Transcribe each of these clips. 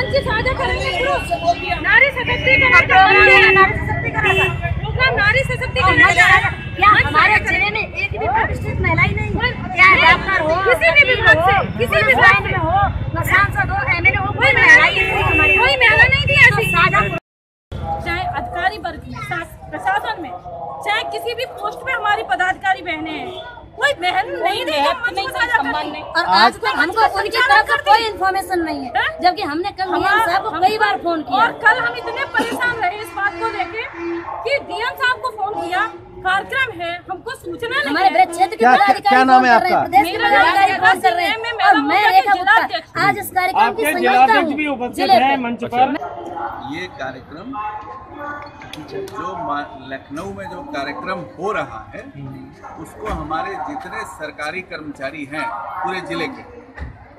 मंच साझा करेंगे नारी सशक्तिकरण का नारी सशक्तिकरण का प्रोग्राम नारी सशक्तिकरण का क्या हमारे ज़िले में एक भी प्रतिष्ठित महिला ही? नहीं क्या डॉक्टर हो किसी भी विभाग से किसी भी विभाग में हो सांसद हो एमएलए हो कोई महिला ही। नहीं हमारे कोई महिला नहीं थी ऐसी। साझा चाहे अधिकारी वर्ग में प्रशासन में चाहे किसी भी पोस्ट पे हमारी पदाधिकारी बहनें नहीं। और आज तक हमको उनकी तरफ़ से कोई इन्फॉर्मेशन नहीं है जबकि हमने कल डीएम साहब को कई बार फ़ोन किया और कल हम इतने परेशान रहे इस बात को लेके कि डीएम साहब को फ़ोन किया कार्यक्रम है हमको सूचना नहीं हमारे है। क्षेत्र के क्या- नाम है हैं, आपका? मैं रेखा गुप्ता आज इस कार्यक्रम की ज़िले हैं। मंच पर। ये कार्यक्रम जो लखनऊ में जो कार्यक्रम हो रहा है उसको हमारे जितने सरकारी कर्मचारी हैं पूरे ज़िले के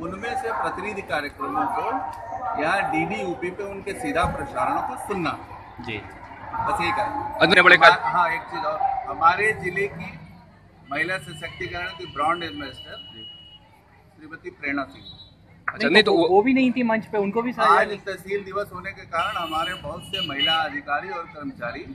उनमें से प्रतिनिधि कार्यक्रमों को यहाँ डी यूपी पे उनके सीधा प्रसारण को सुनना। जी। बस यही कार्यक्रम बड़े कार्य- हाँ एक चीज़ और। हमारे ज़िले की महिला सशक्तिकरण की ब्रांड एम्बेसडर श्रीमती प्रेरणा सिंह। अच्छा नहीं तो वो वो भी नहीं थी मंच पे उनको भी आज तहसील दिवस होने के कारण हमारे बहुत से महिला अधिकारी और कर्मचारी